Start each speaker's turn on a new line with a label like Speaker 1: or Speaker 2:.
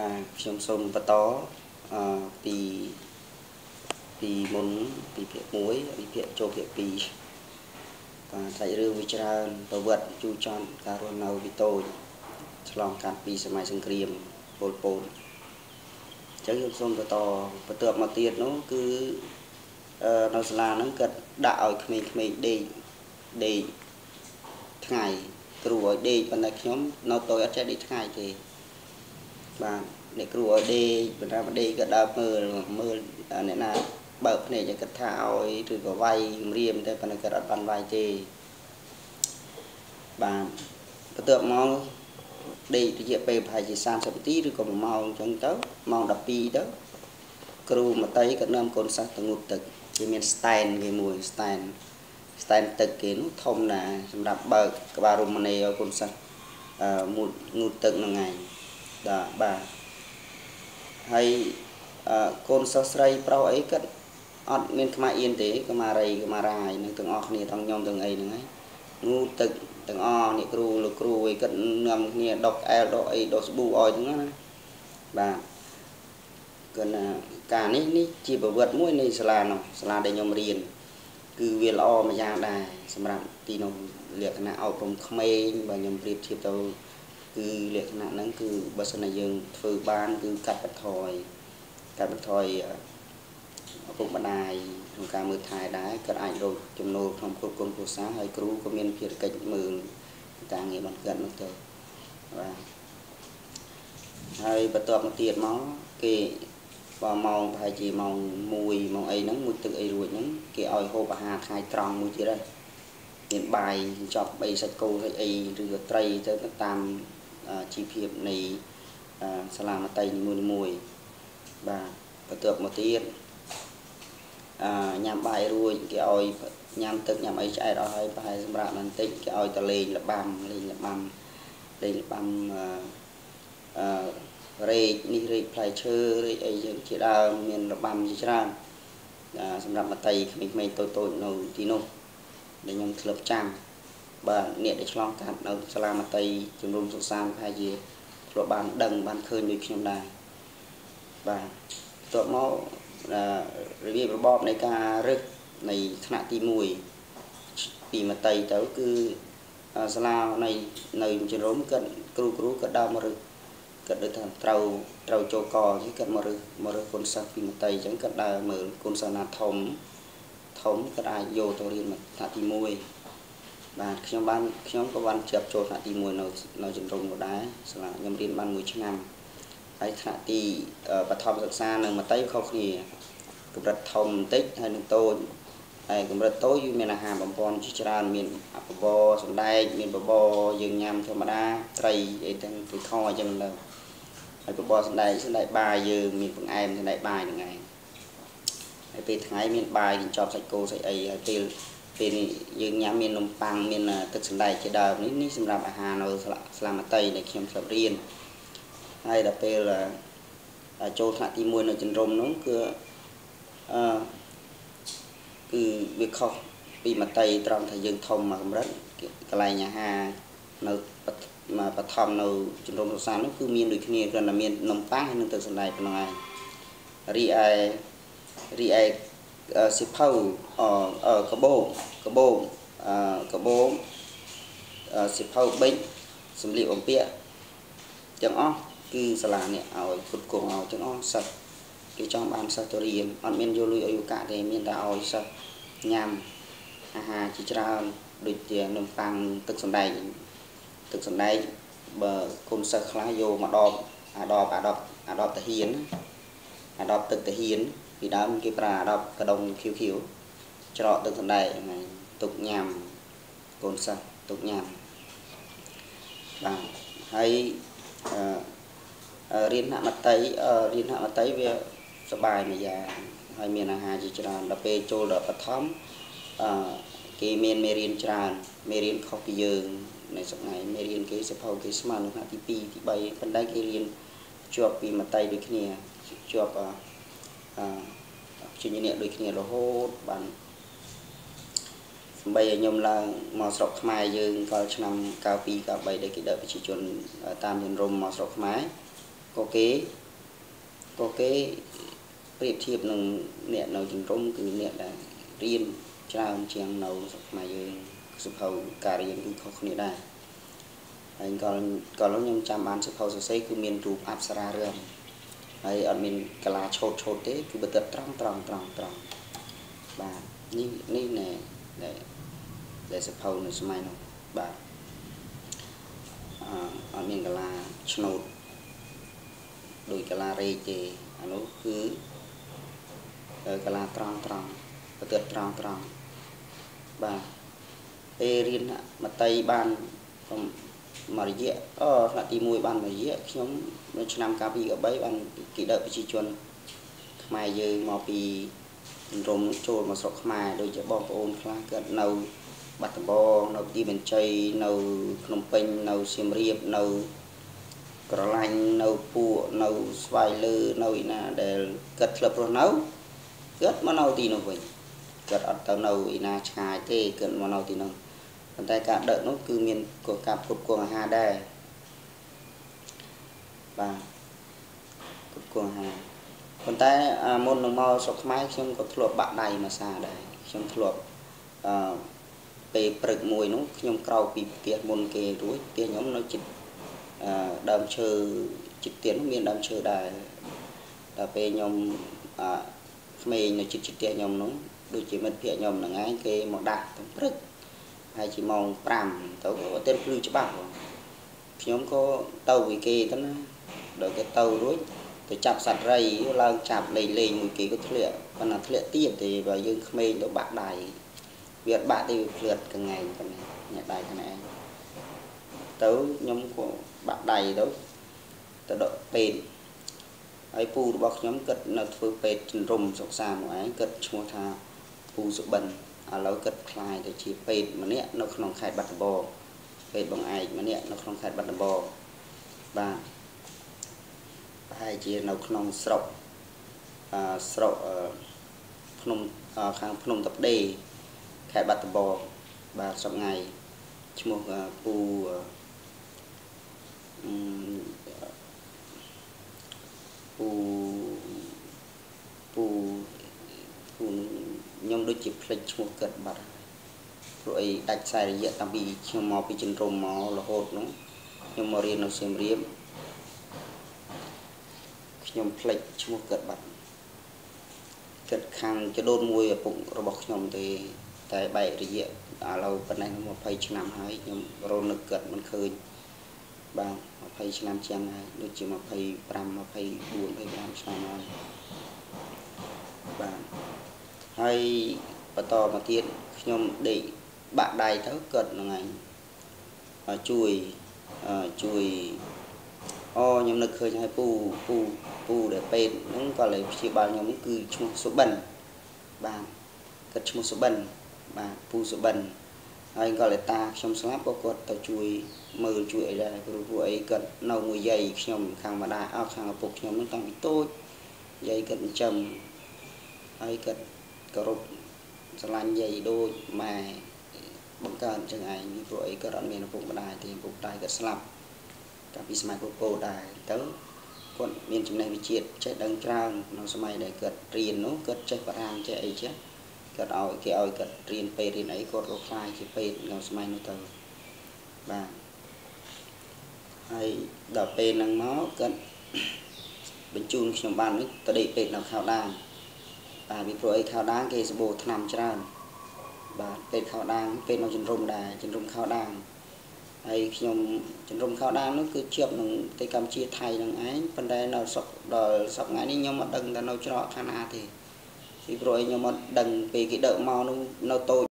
Speaker 1: អាខ្ញុំសូមបន្តអឺពីពីមុនពីភាគ1ពីភាគចូលភាគ2បាទសាច់រឿងវាច្រើនប្រវត្តិជូរចត់ការរស់នៅពីតូចឆ្លងកាត់ពីសម័យសង្គ្រាមពលពតអញ្ចឹងខ្ញុំសូមបន្តបន្ទាប់មកទៀតនោះគឺនៅសាលាហ្នឹងគាត់ដាក់ឲ្យក្មេងៗដេកដេកថ្ងៃគ្រូឲ្យដេកប៉ុន្តែខ្ញុំនៅតូចអត់ចេះដេកថ្ងៃទេ បាទអ្នកគ្រូឲ្យដេកបណ្ដាបណ្ដេកក៏ដើរមើលមើលអ្នកណាបើកភ្នែកគាត់ថាឲ្យឬក៏វាយគម្រាមតែប៉ុន្តែគាត់អត់បានវាយទេបាទបន្ទាប់មកដេករយៈពេលប្រហែលជា30នាទីឬក៏1ម៉ោងអញ្ចឹងទៅម៉ោង12ទៅគ្រូមតីក៏នាំកូនសិស្សទៅងូតទឹកគេមាន stand គេមួយ stand stand ទឹកគេនោះធំណាស់សម្រាប់បើកក្បាលរមណីឲ្យកូនសិស្សអឺងូតងូតទឹកហ្នឹងឯង បាទបាទហើយកូនសិស្សស្រីប្រុសអីគាត់អត់មានខ្មៅអៀនទេកមារីកមារាយនឹងទាំងអស់គ្នាទាំងខ្ញុំទាំងអីហ្នឹងហើយងូតទឹកទាំងអស់អ្នកគ្រូលោកគ្រូអីគាត់នាំគ្នាដុកអែលដុកអីដុកស្ប៊ូអោយហ្នឹងណាបាទគឺណាការនេះនេះជាប្រវត្តិមួយនៃសាលានោះសាលាដែលខ្ញុំរៀនគឺវាល្អមួយយ៉ាងដែរសម្រាប់ទីនោះលក្ខណៈអប់រំក្មេងបើខ្ញុំប្រៀបធៀបទៅ គឺលក្ខណៈហ្នឹងគឺបើសិនជាយើងធ្វើបានគឺកាត់បន្ថយកាត់បន្ថយឪពុកម្ដាយក្នុងការមើលថែដែរគាត់អាចរកចំណូលក្នុងគ្រប់គ្រងគ្រួសារហើយគ្រូក៏មានភារកិច្ចមើលការងារបន្តកើតនោះទៅបាទហើយបន្ទាប់មកទៀតមកគេបើម៉ោងប្រហែលជាម៉ោង1ម៉ោងអីហ្នឹងមួយទឹកអីរួចហ្នឹងគេឲ្យហូបអាហារថ្ងៃត្រង់មួយទៀតហើយមានបាយចប់អីសាច់គោសាច់អីឬក៏ត្រីទៅតាម ជីវភាពនៃសាលាមត្តេយនីមួយៗបាទបន្ទាប់មកទៀតអឺញ៉ាំបាយរួចគេឲ្យញ៉ាំទឹកញ៉ាំអីឆ្អែតអស់ហើយប្រហែលសម្រាប់បន្តិចគេឲ្យទៅលេងលបាំលេងលបាំលេងលបាំអឺរែកនេះរែកផ្លែឈើរែកអីជាជាដើមមានរបាំជាច្រើនសម្រាប់មតីក្មេងៗតូចតូចនៅទីនោះដែលខ្ញុំធ្លាប់ចាំ បាទអ្នកដែលឆ្លងកាត់នៅសាលាមតីជំនុំសុសានប្រហែលជាធ្លាប់បានដឹងបានឃើញដូចខ្ញុំដែរបាទបន្ទាប់មករបៀបរបបនៃការរឹសនៃថ្នាក់ទី1ពីមតីទៅគឺសាលានៃនៅជំនុំគាត់គ្រូគ្រូគាត់ដើរមករឹសគាត់ដូចថាត្រូវត្រូវចូលកអញ្ចឹងគាត់មករឹសមករឹសគុណសិស្សពីមតីអញ្ចឹងគាត់ដើរមើលគុណសិស្សណាធំធំគាត់អាចយកទៅរៀនថ្នាក់ទី1 បាទខ្ញុំបានខ្ញុំក៏បានជាប់ចូលថ្នាក់ទី1នៅនៅជំរំនោះដែរសាលាខ្ញុំរៀនបាន1ឆ្នាំហើយថ្នាក់ទីបឋមសិក្សានៅមតីខុសគ្នាកម្រិតធំបន្តិចហើយនឹងតូចហើយកម្រិតតូចវាមានអាហារបំពន់ជាច្រើនមានបបរសណ្ដែកមានបបរយើងញ៉ាំធម្មតាត្រីអីទាំងពីខអញ្ចឹងទៅហើយបបរសណ្ដែកសណ្ដែកបាយយើងមានបង្អែមសណ្ដែកបាយហ្នឹងឯងហើយពេលថ្ងៃមានបាយកញ្ចប់សាច់គោសាច់អីហើយពេល ពេលនេះយើងញ៉ាំមាននំប៉័ងមានទឹកសណ្ដែកជាដើមនេះនេះសម្រាប់អាហារនៅស្លាមតីដែលខ្ញុំធ្លាប់រៀនហើយដល់ពេលចូលថ្នាក់ទី1នៅចិនរំនោះគឺអឺគឺវាខុសពីមតីត្រង់ថាយើងធំមកកម្រិតកន្លែងអាហារនៅបឋមនៅជំរំរសាននោះគឺមានដូចគ្នាគ្រាន់តែមាននំប៉័ងហើយនឹងទឹកសណ្ដែកប៉ុណ្ណឹងឯងរីឯរីឯ សិភៅអឺកបោកបោអឺកបោសិភៅបិចសម្លៀកបំពាក់ទាំងអស់គឺសាលានេះឲ្យគ្រប់គ្រងឲ្យទាំងអស់សិស្សគេចង់បានសិស្សទៅរៀនអត់មានយកលុយឲ្យឱកាសទេមានតែឲ្យសិស្សញ៉ាំអាហារជាច្រើនដូចជានំប៉័ងទឹកសណ្ដែកទឹកសណ្ដែកបើគុណសិស្សខ្លះយកមកដបអាដបអាដបអាដបតាហ៊ានអាដបទឹកតាហ៊ាន ពីដើមគេប្រើអាដបកដុងខៀវខៀវច្រកទឹកសណ្ដែកហ្នឹងទុកញ៉ាំកូនសិស្សទុកញ៉ាំបាទហើយអឺរៀនហមតីរៀនហមតីវាសបាយមួយយ៉ាងហើយមានអាហារជាច្រើនដល់ពេលចូលដល់បឋមអឺគេមានមេរៀនច្រើនមេរៀនខុសពីយើងនៅសប្ងៃមេរៀនគេសភៅគេស្មើនៅថ្នាក់ទី2ទី3ប៉ុន្តែគេរៀនជាប់ពីមតីដូចគ្នាជាប់អឺ ជាញនេះដូចគ្នារហូតបានសំបីឲ្យខ្ញុំឡើងមកស្រុកខ្មែរយើងកាលឆ្នាំ92 93ដែលគេដឹកប្រជាជនតាមយន្តរមមកស្រុកខ្មែរក៏គេក៏គេប្រៀបធៀបនឹងអ្នកនៅជំរំគឺអ្នកដែលរៀនច្រើនជាងនៅស្រុកខ្មែរយើងសុភៅការរៀនគឺខុសគ្នាដែរហើយក៏ក៏ខ្ញុំចាំបានសុភៅសរសេរគឺមានរូបអប្សរារឿង ហើយអត់មានកលាឆោតឆោតទេគឺបើទឹកត្រង់ត្រង់ត្រង់ត្រង់បាទនេះនេះណែដែលដែលសុភៅនៅសម័យនោះបាទអអត់មានកលាឆ្នោតដោយកលារេទេអានោះគឺកលាត្រង់ត្រង់ប្រទិតត្រង់ត្រង់បាទពេលរៀនមតីបាន មួយរយៈអូថ្នាក់ទី1បានមួយរយៈខ្ញុំនៅឆ្នាំកាលពី3បានគិតដល់ប្រជាជន ខ្មែរយើងមកពីរំចូលមកស្រុកខ្មែរដូចជាបងប្អូនខ្លះគាត់នៅបាត់ដំបងនៅទីបញ្ជ័យនៅភ្នំពេញនៅសៀមរាបនៅក្រឡាញ់នៅពួកនៅស្វាយលើនៅឯណាដែលគាត់ធ្លាប់រស់នៅគាត់មកនៅទីនោះវិញគាត់អត់ទៅនៅឯណាឆ្ងាយទេគាត់មកនៅទីនោះ ប៉ុន្តែការដឹកនោះគឺមានការផ្គត់ផ្គង់អាហារដែរបាទផ្គត់ផ្គង់អាហារប៉ុន្តែមុននឹងមកស្រុកខ្មែរខ្ញុំក៏ធ្លាប់បាក់ដៃមួយសាដែរខ្ញុំធ្លាប់អឺពេលព្រឹកមួយនោះខ្ញុំក្រោកពីផ្ទះមុនគេរួចផ្ទះខ្ញុំនៅជិតអឺដើមឈើជិតទៀតនោះមានដើមឈើដែរដល់ពេលខ្ញុំអឺក្មេងនៅជិតជិតផ្ទះខ្ញុំនោះដូចជាមិត្តភក្តិខ្ញុំហ្នឹងឯងគេមកដាក់ទៅព្រឹក ហើយជាម៉ោង5ទៅអត់ទាន់ភ្លឺច្បាស់ខ្ញុំក៏ទៅ với គេទៅណាដល់គេទៅរួចទៅចាប់សត្វរៃឡើងចាប់លេងលេងមួយគេក៏ធ្លាក់ប៉ុន្តែធ្លាក់ទៀតទេបើយើងក្មេងទៅបាក់ដៃវាអត់បាក់ទេវាភ្លឿតកងែងប៉ុណ្ណេះអ្នកដៃខ្លួនឯងទៅខ្ញុំក៏បាក់ដៃទៅទៅដកពេទ្យហើយពូរបស់ខ្ញុំគិតនៅធ្វើពេទ្យជំរំសុកសាមកឯងគិតឈ្មោះថាពូសុបិន ឥឡូវគិតខ្លាយទៅជាពេទ្យម្នាក់នៅក្នុងខេត្តបាត់ដំបងពេទ្យបងឯកម្នាក់នៅក្នុងខេត្តបាត់ដំបងបាទប្រហែលជានៅក្នុងស្រុកអឺស្រុកភ្នំខាងភ្នំតាផ្ដេខេត្តបាត់ដំបងបាទសប្ងៃឈ្មោះពូពូពូពូ ខ្ញុំដូចជាភ្លេចឈ្មោះគាត់បាត់ព្រោះអីដាច់ខ្សែរយៈតាំងពីខ្ញុំមកពីចិនរមមករហូតនោះខ្ញុំមករៀននៅសៀមរាបខ្ញុំភ្លេចឈ្មោះគាត់បាត់គាត់ខាងចដូនមួយឪពុករបស់ខ្ញុំទេតែបែករយៈឥឡូវប៉ុណ្ណេះ20ឆ្នាំហើយខ្ញុំរនឹកគាត់មិនឃើញបាទ20ឆ្នាំជាងហើយដូចជា25 24 25ឆ្នាំហើយបាទ ហើយបន្តមកទៀតខ្ញុំដេកបាក់ដៃទៅគាត់នឹងឯងជួយជួយអូខ្ញុំនឹកឃើញហើយពូពូពូដែលពេទ្យហ្នឹងគាត់លើព្យាបាលខ្ញុំនេះគឺឈ្មោះសុបិនបាទគាត់ឈ្មោះសុបិនបាទពូសុបិនហើយគាត់លើតាខ្ញុំស្លាប់ក៏គាត់ទៅជួយមើលជួយអីដែរគ្រូពួកអីគាត់នៅមួយយាយខ្ញុំខាងម្ដាយអោខាងឪពុកខ្ញុំហ្នឹងតាំងពីតូចយាយគាត់ចិញ្ចឹមហើយគាត់ គោរពស្រឡាញ់យាយដូចម៉ែបង្កើតចឹងឯងព្រោះអីក៏អត់មានឪពុកម្ដាយទេឪពុកម្ដាយក៏ស្លាប់កាលពីសម័យពុទ្ធពោដែរទៅគាត់មានចំណេះវិជ្ជាចេះដឹងច្រើនក្នុងសម័យដែលគាត់រៀននោះគាត់ចេះបារាំងចេះអីចេះគាត់ឲ្យគេឲ្យគាត់រៀនពេទ្យរៀនអីគាត់រកខ្លាយជាពេទ្យក្នុងសម័យនោះទៅបាទហើយដល់ពេលហ្នឹងមកគាត់បញ្ជូនខ្ញុំបាននេះទៅដេកពេទ្យនៅខោដាន បាទពីព្រោះអីខោដាងគេសបោថ្នាំច្រើនបាទពេទ្យខោដាងពេទ្យនៅជំរំដែរជំរំខោដាងហើយខ្ញុំជំរំខោដាងនោះគឺជាប់នឹងប្រទេសកម្ពុជាថៃនឹងឯងប៉ុន្តែនៅស្រុកដល់សប្តាហ៍នេះខ្ញុំអត់ដឹងថានៅច្រកខាងណាទេពីព្រោះអីខ្ញុំអត់ដឹងពេលគេដឹកមកនោះនៅតូច